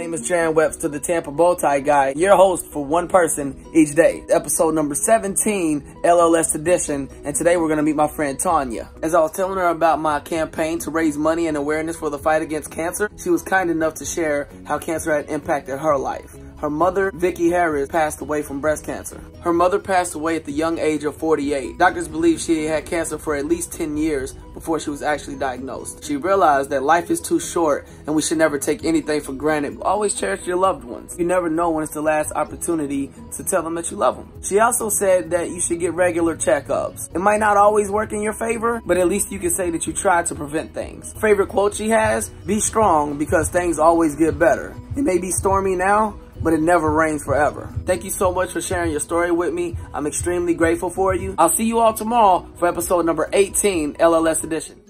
name is Jarron Webster, the Tampa Bowtie Guy, your host for one person each day. Episode number 17, LLS edition, and today we're going to meet my friend Tanya. As I was telling her about my campaign to raise money and awareness for the fight against cancer, she was kind enough to share how cancer had impacted her life. Her mother, Vicki Harris, passed away from breast cancer. Her mother passed away at the young age of 48. Doctors believe she had cancer for at least 10 years before she was actually diagnosed. She realized that life is too short and we should never take anything for granted. Always cherish your loved ones. You never know when it's the last opportunity to tell them that you love them. She also said that you should get regular checkups. It might not always work in your favor, but at least you can say that you tried to prevent things. Favorite quote she has, be strong because things always get better. It may be stormy now, but it never rains forever. Thank you so much for sharing your story with me. I'm extremely grateful for you. I'll see you all tomorrow for episode number 18, LLS edition.